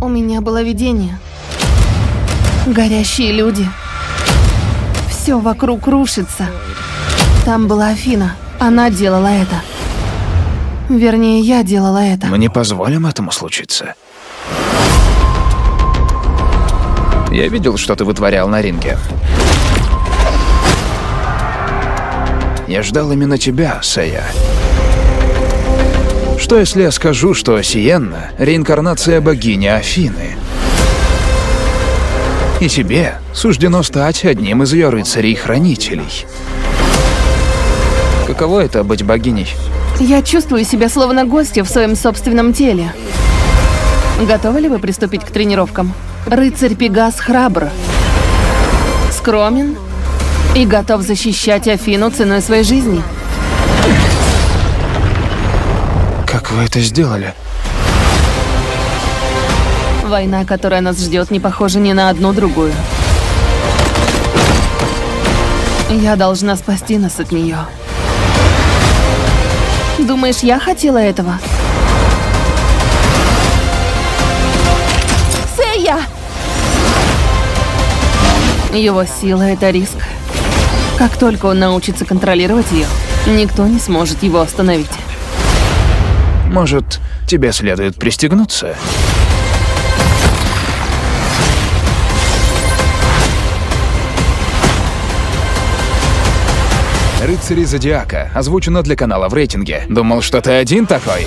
У меня было видение. Горящие люди. Все вокруг рушится. Там была Афина. Она делала это. Вернее, я делала это. Мы не позволим этому случиться. Я видел, что ты вытворял на ринге. Я ждал именно тебя, Сэя. Что если я скажу, что Сиенна — реинкарнация богини Афины? И тебе суждено стать одним из ее рыцарей-хранителей. Каково это быть богиней? Я чувствую себя словно гостья в своем собственном теле. Готовы ли вы приступить к тренировкам? Рыцарь Пегас храбр, скромен и готов защищать Афину ценой своей жизни. Как вы это сделали? Война, которая нас ждет, не похожа ни на одну другую. Я должна спасти нас от нее. Думаешь, я хотела этого? Сэя! Его сила — это риск. Как только он научится контролировать ее, никто не сможет его остановить. Может, тебе следует пристегнуться? «Рыцари Зодиака» озвучено для канала в рейтинге. Думал, что ты один такой?